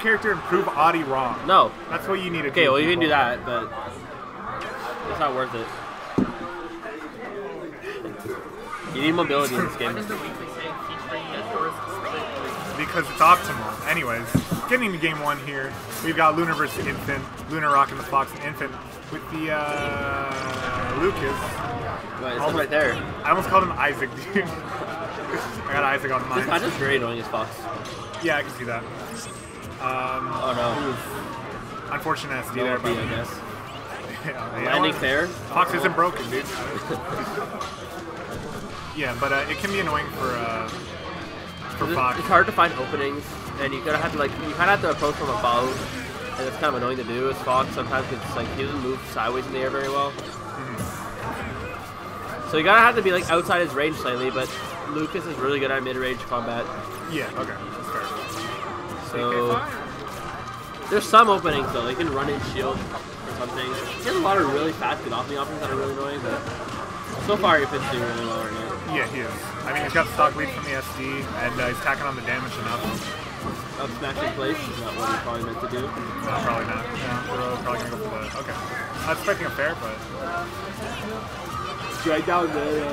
character and prove Audi wrong. No. That's what you need to do. Okay, well you can do that, but it's not worth it. You need mobility in this game. does the weekly say featuring Endor's split? because it's optimal. Anyways, getting to game one here, we've got Lunar versus Infant. Lunar rocking the Fox and Infant with the uh, Lucas. Right, it's right there. I almost called him Isaac, dude. I got Isaac on This mine. match is very annoying as Fox. Yeah, I can see that. Um, Oh no. unfortunate SD No but I guess. yeah, Landing fair. Fox isn't broken, dude. yeah, but uh, it can be annoying for uh, for Fox. it's hard to find openings, and you gotta have to like you kind of have to approach from above, and it's kind of annoying to do as Fox. Sometimes it's like he doesn't move sideways in the air very well. So you gotta have to be like outside his range slightly, but Lucas is really good at mid-range combat. Yeah, okay, that's fair. So there's some openings though. They can run in shield or something. He has a lot of really fast get off me options that are really annoying, but so far he's been doing really well right now. Yeah, he is. I mean, he's got stock lead from the SD, and uh, he's tacking on the damage enough. Up smash in place is not what he's probably meant to do. No, probably not. Yeah, we're probably gonna go for the. Okay. I was expecting a fair, but Drag down the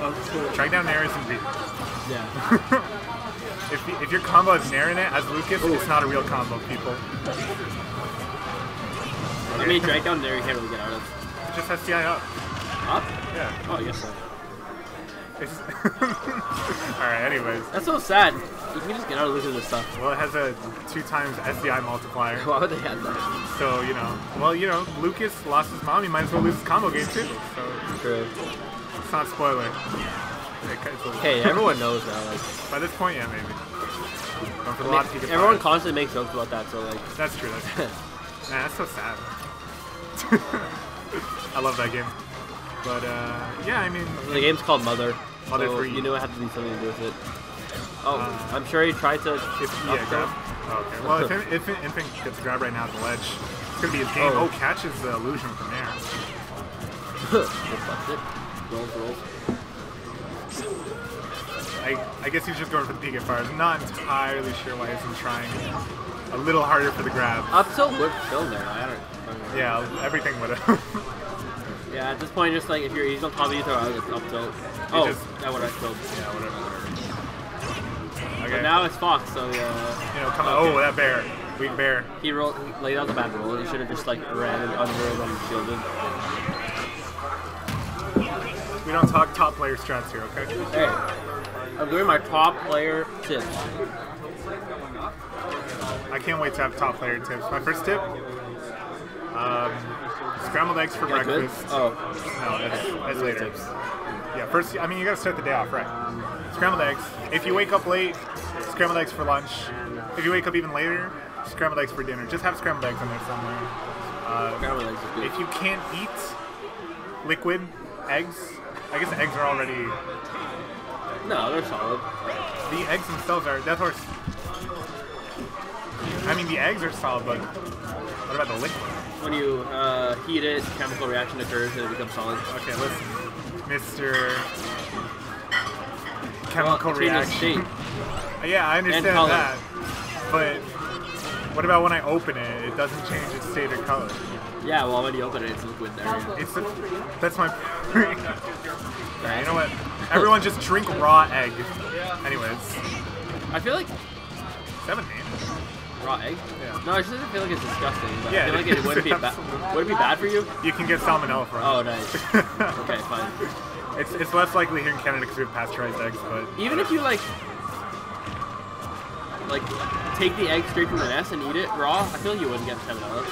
uh, drag down Nair isn't beat. Yeah. If, you- if your combo is Nair in it as Lucas, it's not a real combo, people. I mean, drag down there you can't really get out of. It's just SDI up. Up? Yeah. Oh, I guess so. Alright, anyways. That's so sad. You can just get out of losing this stuff. Well, it has a two times SDI multiplier. Why would they have that? So, you know, well, you know, Lucas lost his mom, he might as well lose his combo game too. So, True. it's not a spoiler. It- it's a- Hey, everyone knows that. Like, By this point, yeah, maybe. But for the I lot mean, of people, everyone constantly makes jokes about that, so like, That's true. That's true. Man, that's so sad. I love that game. But uh, yeah, I mean, the game's called Mother. Mother so. You knew it had to be something to do with it. Oh, Uh, I'm sure he tried to. if yeah, grab. Oh, okay. Well, if if Infant gets a grab right now at the ledge, it's gonna be his game. Oh. Oh, catches the illusion from there. Just left it. Rolls, rolls. I, I guess he's just going for the peak at fire. I'm not entirely sure why he's trying a little harder for the grab. Up tilt would kill there. I don't. I don't know. Yeah, everything would have. Yeah, at this point, just like if you're easy on top of you throw out, it's up tilt. Oh, just- that would have killed. yeah, whatever. But Okay. now it's Fox, so yeah. you know, come on. Okay. Oh, that bair. Weak bair. He rolled. Laid out the bad roll. He should have just like ran and unrolled and shielded. We don't talk top player strats here, okay? Hey, I'm doing my top player tips. I can't wait to have top player tips. My first tip: um, scrambled eggs for good? breakfast. Oh, No, that's, that's later. Yeah, first. I mean, you gotta start the day off right. Scrambled eggs. If you wake up late, scrambled eggs for lunch. If you wake up even later, scrambled eggs for dinner. Just have scrambled eggs in there somewhere. Uh, scrambled eggs is good. if you can't eat liquid eggs, I guess the eggs are already. No, they're solid. The eggs themselves are. Death Horse. I mean, the eggs are solid, but what about the liquid? When you uh, heat it, chemical reaction occurs and it becomes solid. Okay, listen, Mr. Chemical changes reaction. Yeah, I understand that. But what about when I open it? It doesn't change its state or color. Yeah, well, when you open it, it's liquid there. It's a, that's my. yeah, you know what? Everyone just drink raw egg. Anyways, I feel like seventeen. raw egg. Yeah. No, I just feel like it's disgusting. But Yeah, I feel like it it wouldn't be bad. Would it be bad for you? You can get salmonella from Oh, nice. Okay, fine. It's it's less likely here in Canada because we have pasteurized eggs, but Even if you like, like, take the egg straight from the nest and eat it raw, I feel like you wouldn't get salmonella.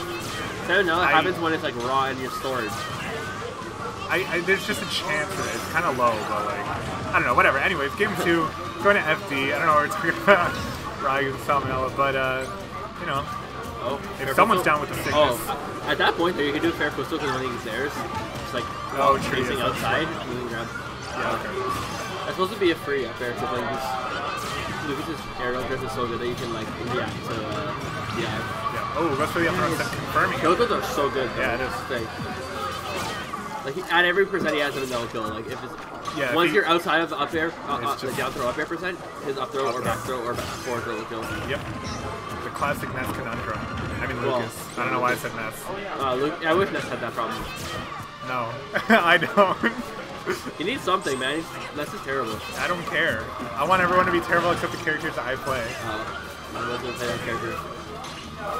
Salmonella I- happens when it's like raw in your storage. I, I there's just a chance of it. It's kind of low, but like I don't know. Whatever. Anyways, game two, going to FD. I don't know what we're talking about. Ryu and salmonella, but uh, you know, Oh, if fair someone's down with the sickness, Oh, at that point, though, you can do a fair crystal because one of these theirs. Just like Oh, facing outside, then grab. yeah, okay. That's supposed to be a free up there, so like. Lucas's aerial drift is so good that you can like react to uh, the eye. Yeah. Oh, let's really have to confirming it. Kill codes are so good. Though. Yeah, it is. Like, like he- at every percent he has a no kill. Like if it's Yeah, once he- you're outside of the up air, uh, uh, the down throw up air percent, his up throw or Okay. back throw or back forward throw will kill. Yep. The classic Ness conundrum. I mean Well, Lucas. I don't know why I said Ness. Uh, Luke, I wish Ness had that problem. No, I don't. He needs something, man. Ness is terrible. I don't care. I want everyone to be terrible except the characters that I play. Uh, I was gonna play that character.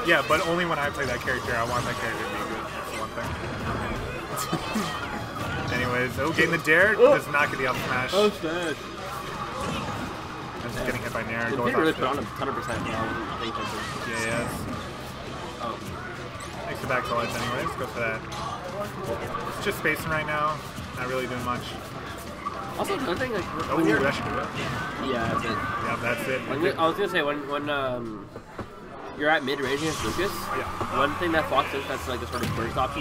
Yeah, but only when I play that character, I want that character to be good. That's one thing. Anyways, oh, getting the dare does not get the up smash. Oh, smash. I'm just getting hit by Nair. Goes really put on a shift. ton of percent now? I Yeah, yes. Oh. Takes it back to ledge anyways. Go for that. It's just spacing right now. Not really doing much. Also, another thing, like, Oh, when you're, that should do it. yeah, that's it. Yeah, that's it. When you- I was gonna say when when um you're at mid range against Lucas, Yeah. one thing that Fox does that's like a sort of burst option